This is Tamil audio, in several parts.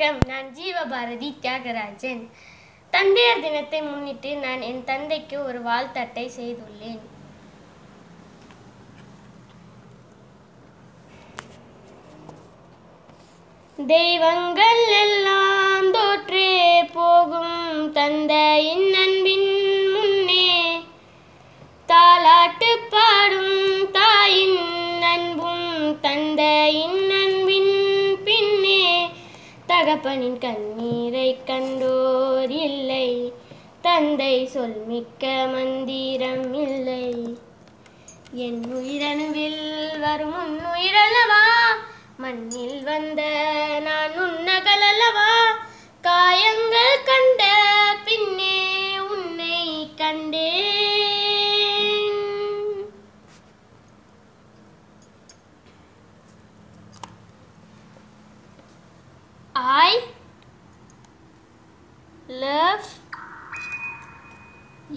வணக்கம். நான் ஜீவபாரதி தியாகராஜன். தந்தையர் தினத்தை முன்னிட்டு நான் என் தந்தைக்கு ஒரு வாழ்த்தட்டை செய்துள்ளேன். தெய்வங்கள் எல்லாம் தகப்பனின் கண்ணீரை கண்டோர் இல்லை. தந்தை சொல் மிக்க மந்திரம் இல்லை. என் உயிரணுவில் வரும் உன்னுயிரல்லவா மண்ணில் வந்த நான் உன்னகல் அல்லவா காயங்கள் கண்ட பின்னே உன்னை கண்டே love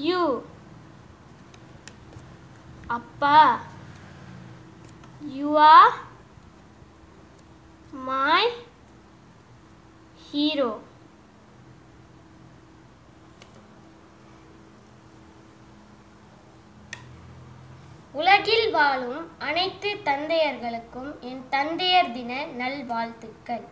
you. அப்பா you are my hero. உலகில் வாழும் அனைத்து தந்தையர்களுக்கும் என் தந்தையர் தின நல்வாழ்த்துக்கள்